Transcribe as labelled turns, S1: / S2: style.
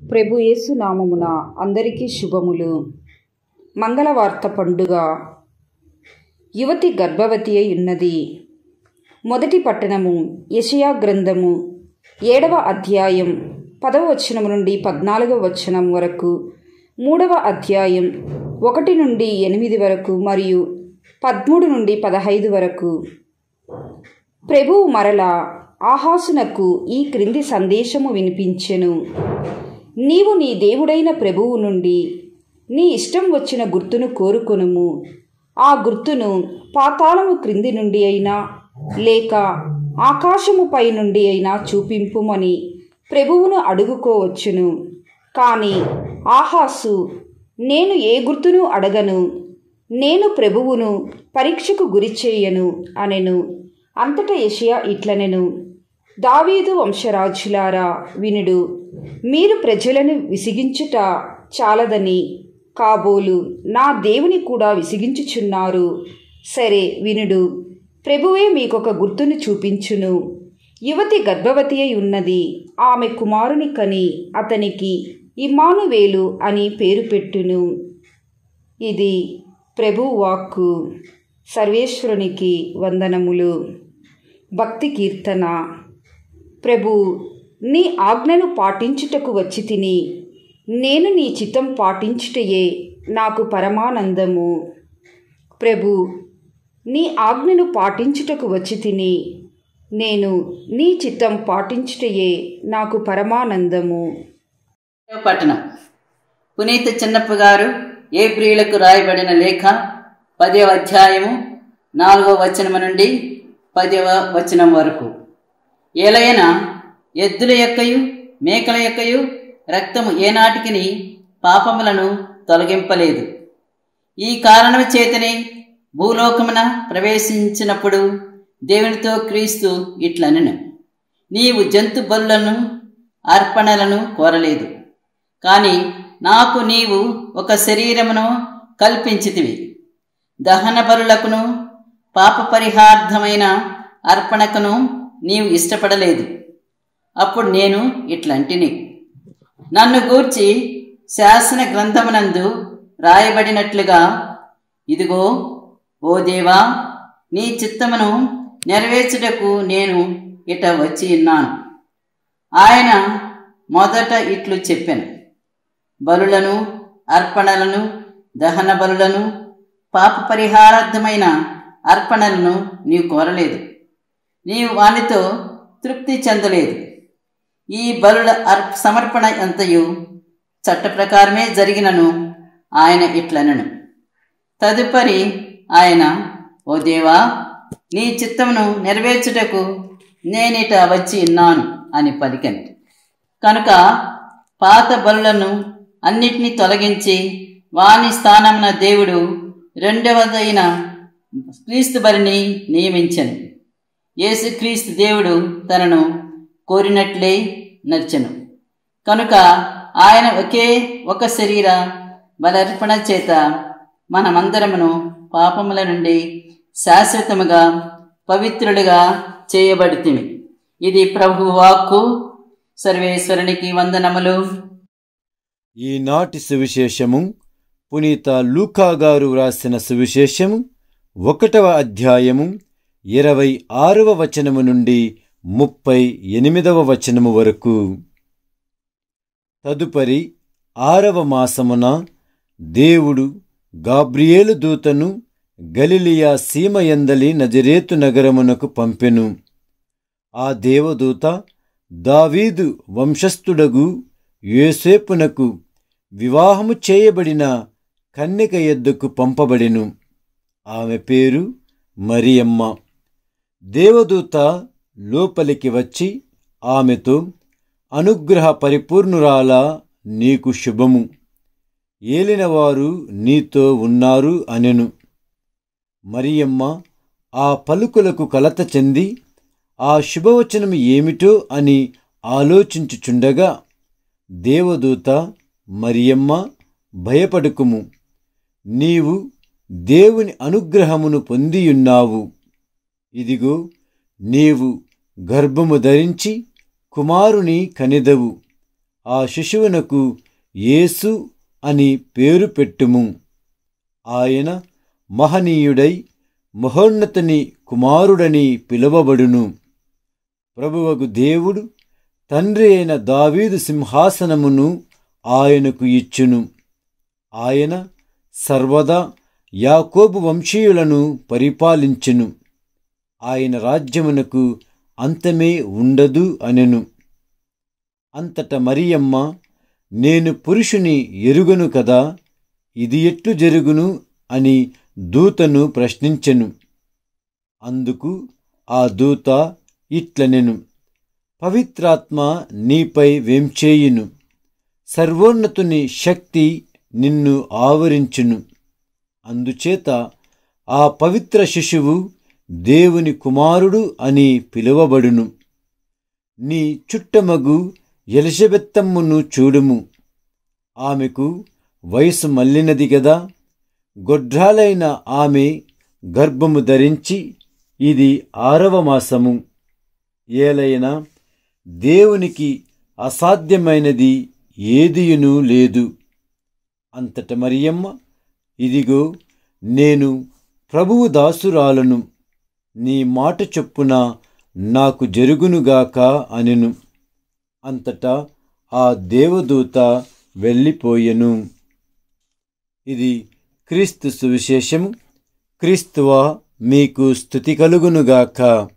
S1: ప్రభు యేసు నామమున అందరికీ శుభములు. మంగళవార్త పండుగ యువతి గర్భవతి అయి ఉన్నది. మొదటి పట్టణము యషయా గ్రంథము ఏడవ అధ్యాయం పదవ వచనం నుండి పద్నాలుగవ వచనం వరకు మూడవ అధ్యాయం ఒకటి నుండి ఎనిమిది వరకు మరియు పదమూడు నుండి పదహైదు వరకు. ప్రభువు మరల ఆహాసునకు ఈ క్రింది సందేశము వినిపించెను. నీవు నీ దేవుడైన ప్రభువు నుండి నీ ఇష్టం వచ్చిన గుర్తును కోరుకొనుము. ఆ గుర్తును పాతాళము క్రింది నుండి అయినా లేక ఆకాశముపై నుండి అయినా చూపింపుమని ప్రభువును అడుగుకోవచ్చును. కానీ ఆహాసు నేను ఏ గుర్తును అడగను? నేను ప్రభువును పరీక్షకు గురి చేయను అనెను. అంతట యషయా ఇట్లనెను. దావీదు వంశరాజులారా వినుడు మీరు ప్రజలను విసిగించుట చాలదని కాబోలు నా దేవుని కూడా విసిగించుచున్నారు. సరే వినుడు ప్రభువే మీకొక గుర్తును చూపించును. యువతి గర్భవతి అయి ఉన్నది ఆమె కుమారుని కని అతనికి ఇమానువేలు అని పేరు పెట్టును. ఇది ప్రభు వాక్కు. సర్వేశ్వరునికి వందనములు. భక్తి కీర్తన. ప్రభు నీ ఆజ్ఞను పాటించుటకు వచ్చి తిని నేను నీ చిత్తం పాటించుటయే నాకు పరమానందము. ప్రభు నీ ఆజ్ఞను పాటించుటకు వచ్చి తిని నేను నీ చిత్తం పాటించుటయే నాకు పరమానందము.
S2: పట్టణం. పునీత చిన్నప్ప గారు ఏ ప్రియులకు రాయబడిన లేఖ పదవ అధ్యాయము నాలుగవ వచనము నుండి పదవ వచనం వరకు. ఏలైన ఎద్దుల యొక్కయు మేకల యొక్కయు రక్తము ఏనాటికిని పాపములను తొలగింపలేదు. ఈ కారణము చేతనే భూలోకమున ప్రవేశించినప్పుడు దేవునితో క్రీస్తు ఇట్లనెను. నీవు జంతు బలులను అర్పణలను కోరలేదు. కానీ నాకు నీవు ఒక శరీరమును కల్పించితివి. దహన బలులకును పాప పరిహార్థమైన అర్పణకును నీవు ఇష్టపడలేదు. అప్పుడు నేను ఇట్లంటిని. నన్ను గూర్చి శాసన గ్రంథమునందు రాయబడినట్లుగా ఇదిగో ఓ దేవా నీ చిత్తమును నెరవేర్చుటకు నేను ఇట వచ్చి ఉన్నాను. ఆయన మొదట ఇట్లు చెప్పాను. బలులను అర్పణలను దహన బలులను పాప పరిహారార్థమైన అర్పణలను నీవు కోరలేదు. నీవు వానితో తృప్తి చెందలేదు. ఈ బలుల అర్ప సమర్పణ ఎంతయు? చట్ట ప్రకారమే జరిగినను ఆయన ఇట్లనను. తదుపరి ఆయన ఓ దేవా నీ చిత్తమును నెరవేర్చుటకు నేనిట వచ్చి ఉన్నాను అని పలికను. కనుక పాత బలులను అన్నిటినీ తొలగించి వాని స్థానమున దేవుడు రెండవదైన క్రీస్తు బలిని నియమించను. యేసుక్రీస్తు దేవుడు తనను కోరినట్లే నచ్చను కనుక ఆయన ఒకే ఒక శరీర బలర్పణ చేత మనమందరమును పాపముల నుండి శాశ్వతముగా పవిత్రులుగా చేయబడితిమి. ఇది ప్రభు వాక్కు. సర్వేశ్వరునికి వందనములు.
S3: ఈనాటి సువిశేషము పునీత లూకా గారు వ్రాసిన సువిశేషము ఒకటవ అధ్యాయము ఇరవై ఆరవ వచనము నుండి ముప్పై ఎనిమిదవ వచనము వరకు. తదుపరి ఆరవ మాసమున దేవుడు గాబ్రియేలు దూతను గలిలియా సీమయందలి నజరేతు నగరమునకు పంపెను. ఆ దేవదూత దావీదు వంశస్థుడగు యోసేపునకు వివాహము చేయబడిన కన్నిక ఎద్దుకు పంపబడెను. ఆమె పేరు మరియమ్మ. దేవదూత లోపలికి వచ్చి ఆమెతో అనుగ్రహ పరిపూర్ణురాలా నీకు శుభము. ఏలినవారు నీతో ఉన్నారు అనెను. మరియమ్మ ఆ పలుకులకు కలత చెంది ఆ శుభవచనము ఏమిటో అని ఆలోచించుచుండగా దేవదూత మరియమ్మ భయపడుకుము. నీవు దేవుని అనుగ్రహమును పొందియున్నావు. ఇదిగో నీవు గర్భము ధరించి కుమారుని కనిదవు. ఆ శిశువునకు యేసు అని పేరు పెట్టుము. ఆయన మహనీయుడై మహోన్నతని కుమారుడని పిలువబడును. ప్రభువగు దేవుడు తండ్రి అయిన దావీదు సింహాసనమును ఆయనకు ఇచ్చును. ఆయన సర్వదా యాకోబు వంశీయులను పరిపాలించును. ఆయన రాజ్యమునకు అంతమే ఉండదు అనెను. అంతట మరియమ్మ నేను పురుషుని ఎరుగను కదా ఇది ఎట్లు జరుగును? అని దూతను ప్రశ్నించెను. అందుకు ఆ దూత ఇట్లనెను పవిత్రాత్మ నీపై వేంచేయును. సర్వోన్నతుని శక్తి నిన్ను ఆవరించును. అందుచేత ఆ పవిత్ర శిశువు దేవుని కుమారుడు అని పిలువబడును. నీ చుట్టమగు ఎలిజబెత్తమ్మును చూడుము. ఆమెకు వయసు మళ్ళినది గదా. గొడ్రాలైన ఆమె గర్భము ధరించి ఇది ఆరవ మాసము. ఏలైనా దేవునికి అసాధ్యమైనది ఏదియును లేదు. అంతట మరియమ్మ ఇదిగో నేను ప్రభువు దాసురాలను. నీ మాట చొప్పున నాకు జరుగునుగాక అనెను. అంతటా ఆ దేవదూత వెళ్ళిపోయెను. ఇది క్రీస్తు సువిశేషం క్రీస్తువా మీకు స్థుతి కలుగునుగాక.